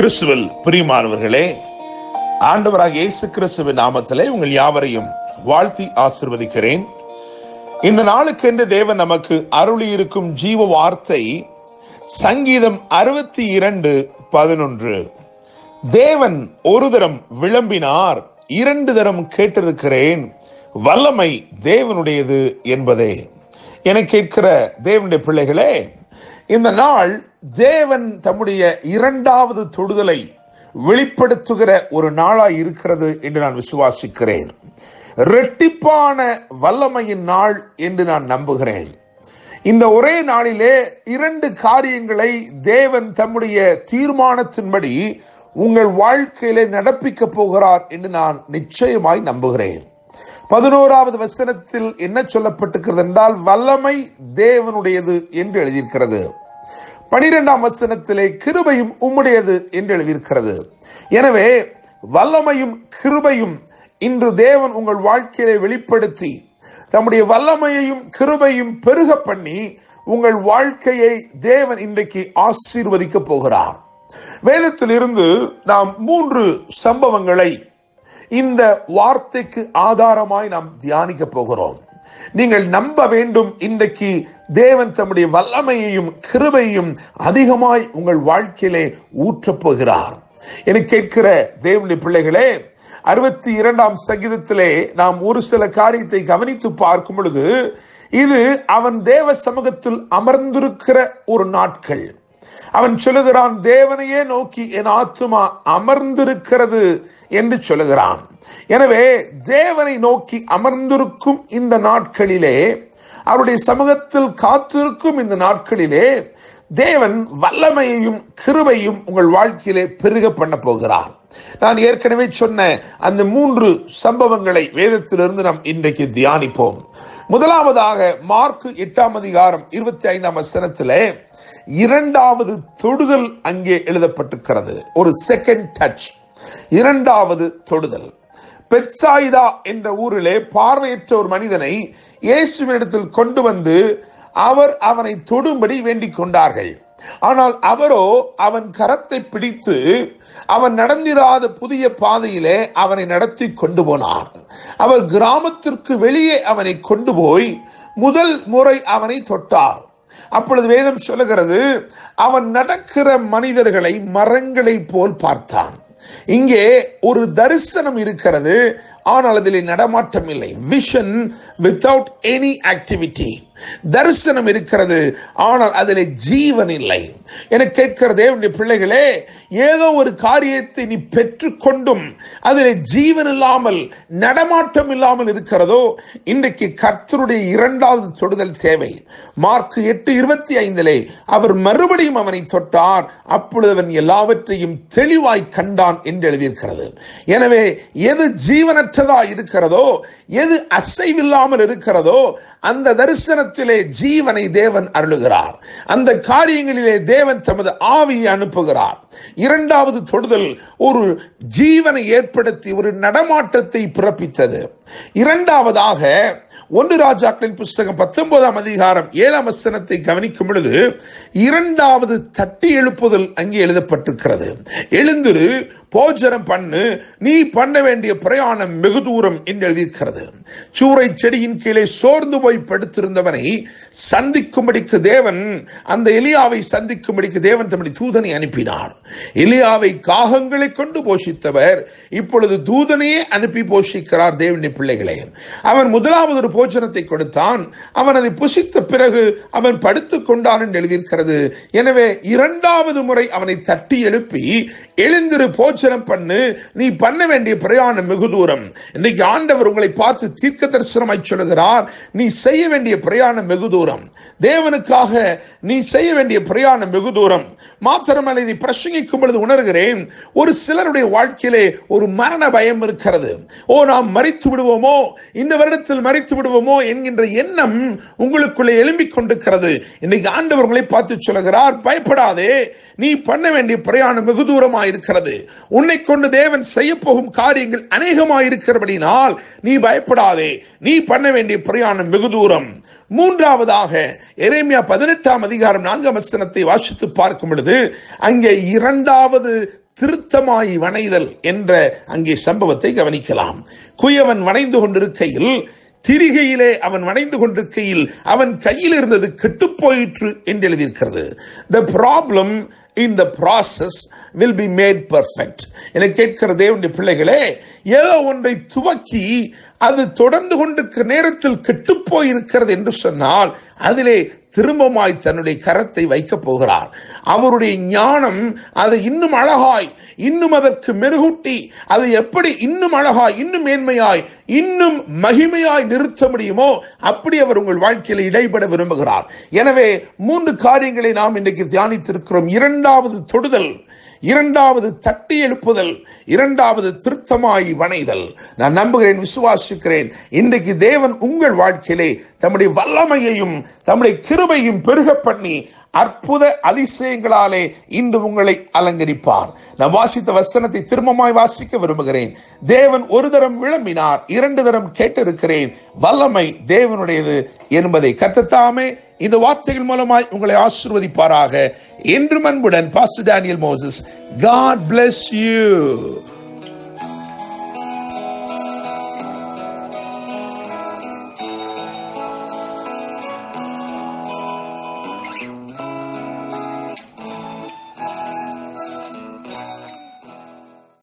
கிறிஸ்துவில் பிரியமானவர்களே ஆண்டவராக இயேசு கிறிஸ்துவின் நாமத்திலே உங்கள் யாவரையும் வாழ்த்தி ஆசிர்வதிக்கிறேன். இந்த நாளுக்கென்று தேவன் நமக்கு அருளி இருக்கும் ஜீவ வார்த்தை சங்கீதம் அறுபத்தி இரண்டு பதினொன்று. தேவன் ஒரு தரம் விளம்பினார் இரண்டு தரம் கேட்டிருக்கிறேன். வல்லமை தேவனுடையது என்பதே. என கேட்கிற தேவனுடைய பிள்ளைகளே இந்த நாள் தேவன் தம்முடைய இரண்டாவது தொடுதலை வெளிப்படுத்துகிற ஒரு நாளாய் இருக்கிறது என்று நான் விசுவாசிக்கிறேன். ரெட்டிப்பான வல்லமையின் நாள் என்று நான் நம்புகிறேன். இந்த ஒரே நாளிலே இரண்டு காரியங்களை தேவன் தம்முடைய தீர்மானத்தின்படி உங்கள் வாழ்க்கையிலே நடப்பிக்க போகிறார் என்று நான் நிச்சயமாய் நம்புகிறேன். பதினோராவது வசனத்தில் என்ன சொல்லப்பட்டிருக்கிறது என்றால் வல்லமை தேவனுடையது என்று எழுதியிருக்கிறது. பனிரெண்டாம் வசனத்திலே கிருபையும் உம்முடையது என்று எழுதியிருக்கிறது. எனவே வல்லமையும் கிருபையும் இன்று தேவன் உங்கள் வாழ்க்கையை வெளிப்படுத்தி தம்முடைய வல்லமையையும் கிருபையும் பெருக பண்ணி உங்கள் வாழ்க்கையை தேவன் இன்றைக்கு ஆசீர்வதிக்க போகிறார். வேதத்தில் இருந்து நாம் மூன்று சம்பவங்களை இந்த வார்த்தைக்கு ஆதாரமாய் நாம் தியானிக்க போகிறோம். நீங்கள் நம்ப வேண்டும் இன்றைக்கு தேவன் தம்முடைய வல்லமையையும் கிருபையும் அதிகமாய் உங்கள் வாழ்க்கையிலே ஊற்றப் போகிறார். என கேட்கிற தேவனுடைய பிள்ளைகளே அறுபத்தி இரண்டாம் சங்கீதத்திலே நாம் ஒரு சில காரியத்தை கவனித்து பார்க்கும் பொழுது இது அவன் தேவ சமூகத்தில் அமர்ந்திருக்கிற ஒரு நாட்கள். அவன் சொல்லுகிறான் தேவனையே நோக்கி என் ஆத்துமா அமர்ந்திருக்கிறது என்று சொல்லுகிறான். எனவே தேவனை நோக்கி அமர்ந்திருக்கும் இந்த நாட்களிலே அவருடைய சமூகத்தில் காத்திருக்கும் இந்த நாட்களிலே தேவன் வல்லமையையும் கிருபையும் உங்கள் வாழ்க்கையிலே பெருக பண்ண போகிறார். நான் ஏற்கனவே சொன்ன அந்த மூன்று சம்பவங்களை வேதத்திலிருந்து நாம் இன்றைக்கு தியானிப்போம். முதலாவதாக மார்க் எட்டாம் அதிகாரம் இருபத்தி ஐந்தாம் வசனத்திலே இரண்டாவது தொடுதல் அங்கே எழுதப்பட்டிருக்கிறது. ஒரு செகண்ட் டச் இரண்டாவது தொடுதல். பெட்சாயிதா என்ற ஊரிலே பார்வையற்ற ஒரு மனிதனை இயேசுவினிடத்தில் கொண்டு வந்து அவர் அவனை தொடும்படி வேண்டிக் கொண்டார்கள். ஆனால் அவரோ அவன் கரத்தை பிடித்து அவன் நடந்திராத புதிய பாதையிலே அவனை நடத்தி கொண்டு போனார் அவர் கிராமத்திற்கு வெளியே அவனை கொண்டு போய் முதல் முறை அவனை தொட்டார். அப்பொழுது வேதம் சொல்லுகிறது அவன் நடக்கிற மனிதர்களை மரங்களை போல் பார்த்தான். இங்கே ஒரு தரிசனம் இருக்கிறது ஆனால் அதில் நடமாட்டம் இல்லை விஷன் வித்தவுட் எனி ஆக்டிவிட்டி தரிசனம் இருக்கிறது. ஆனால் அதில் ஜீவன் இல்லை. என கேட்கிற தேவனுடைய பிள்ளைகளே ஏதோ ஒரு காரியத்தை நீ பெற்றுக்கொண்டும் அதில் ஜீவன் இல்லாமல் நடமாட்டம் இல்லாமல் இருக்கிறதோ இன்றைக்கு கர்த்தருடைய இரண்டாவது தொடுதல் தேவை. மார்க் எட்டு இருபத்தி ஐந்திலே அவர் மறுபடியும் அவனை தொட்டார். அப்பொழுது அவன் எல்லாவற்றையும் தெளிவாய் கண்டான் என்று எழுதியிருக்கிறது. எனவே எது ஜீவனற்றதா இருக்கிறதோ எது அசைவில்லாமல் இருக்கிறதோ அந்த தரிசனத்தை தரிசனத்திலே ஜீவனை தேவன் அருளுகிறார். அந்த காரியங்களிலே தேவன் தமது ஆவியை அனுப்புகிறார். இரண்டாவது தொடுதல் ஒரு ஜீவனை ஏற்படுத்தி ஒரு நடமாட்டத்தை பிறப்பித்தது. இரண்டாவதாக ஒன்று ராஜாக்களின் புஸ்தகம் பத்தொன்பதாம் அதிகாரம் ஏழாம் வசனத்தை கவனிக்கும் பொழுது இரண்டாவது தட்டி எழுப்புதல் அங்கே எழுதப்பட்டிருக்கிறது. எழுந்திரு போஜனம் பண்ணு நீ பண்ண வேண்டிய பிரயாணம் வெகு தூரம் என்று எழுதியிருக்கிறது. சூறை செடியின் கீழே சோர்ந்து போய் படுத்திருந்தவனை சந்திக்கும்படிக்கு தேவன் அந்த எலியாவை சந்திக்கும்படிக்கு தேவன் தம்முடைய தூதனை அனுப்பினார். எலியாவை காகங்களை கொண்டு போஷித்தவர் இப்பொழுது தூதனையே அனுப்பி போஷிக்கிறார் தேவனுடைய பிள்ளைகளே. அவன் முதலாவது ஒரு போஜனத்தை கொடுத்தான். அவன் அதை புசித்த பிறகு அவன் படுத்துக் கொண்டான் என்று எழுதியிருக்கிறது. எனவே இரண்டாவது முறை அவனை தட்டி எழுப்பி எழுந்திரு போஜனம் பண்ணு. நீ பண்ண வேண்டிய பிரயாணம் வெகு தூரம். இன்னைக்கு ஆண்டவர் உங்களை பார்த்து தீர்க்க தரிசனமாய் சொல்லுகிறார். நீ செய்ய வேண்டிய பிரயாணம் வெகு தூரம். தேவனுக்காக நீ செய்ய வேண்டிய பிரயாணம் வெகு தூரம். மாத்திரமல்ல இதை பிரசங்கிக்கும் பொழுது உணர்கிறேன் ஒரு சிலருடைய வாழ்க்கையிலே ஒரு மரண பயம் இருக்கிறது. ஓ நாம் மறித்து விடுவோமோ? இந்த வருடத்தில் மறித்து விடுவோமோ என்கின்ற எண்ணம் உங்களுக்குள்ளே எழும்பிக் கொண்டிருக்கிறது. இன்னைக்கு ஆண்டவர்களை பார்த்து சொல்லுகிறார் பயப்படாதே. நீ பண்ண வேண்டிய பிரயாணம் வெகு தூரமாக இருக்கிறது. உன்னை கொண்டு தேவன் செய்ய போகும் காரியங்கள் அநேகமாக இருக்கிறபடினால் நீ பயப்படாதே. நீ பண்ண வேண்டிய பிரயாணம் வெகு தூரம். மூன்றாவதாக எரேமியா பதினெட்டாம் அதிகாரம் நான்காம் வசனத்தை வாசித்து பார்க்கும் பொழுது அங்கே இரண்டாவது திருத்தமாய் வணைதல் என்ற அங்கே சம்பவத்தை கவனிக்கலாம். குயவன் வணைந்து கொண்டிருக்கையில் திரிகையிலே அவன் வணைந்து கொண்டிருக்கையில் அவன் கையில் இருந்தது கெட்டு போயிற்று என்று எழுதியிருக்கிறது. The problem in the process will be made perfect என கேட்கிற தேவனுடைய பிள்ளைகளே ஏதோ ஒன்றை துவக்கி அது தொடர்ந்து கொண்டிருக்கிற நேரத்தில் கெட்டுப்போய் இருக்கிறது என்று சொன்னால் அதிலே திரும்பமாய் தன்னுடைய கரத்தை வைக்கப் போகிறார். அவருடைய ஞானம் அதை இன்னும் அழகாய் இன்னும் அதற்கு மெருகூட்டி அதை எப்படி இன்னும் அழகாய் இன்னும் மேன்மையாய் இன்னும் மகிமையாய் நிறுத்த முடியுமோ அப்படி அவர் உங்கள் வாழ்க்கையில் இடைபட விரும்புகிறார். எனவே மூன்று காரியங்களை நாம் இன்றைக்கு தியானித்திருக்கிறோம். இரண்டாவது தொடுதல். இரண்டாவது தட்டி எழுப்புதல் இரண்டாவது திருத்தமாய் வணைதல். நான் நம்புகிறேன் விசுவாசிக்கிறேன். இன்றைக்கு தேவன் உங்கள் வாழ்க்கையிலே தம்முடைய வல்லமையையும் தம்முடைய கிருபையும் பெருக பண்ணி அற்புத அதிசயங்களாலே இன்று உங்களை அலங்கரிப்பார். நான் வாசித்த வசனத்தை திரும்பமாய் வாசிக்க விரும்புகிறேன். தேவன் ஒரு தரம் விளம்பினார் இரண்டு தரம் கேட்டிருக்கிறேன். வல்லமை தேவனுடையது என்பதை கத்தத்தாமே இந்த வார்த்தைகள் மூலமாய் உங்களை ஆசிர்வதிப்பாராக. என்று அன்புடன் pastor Daniel Moses God bless you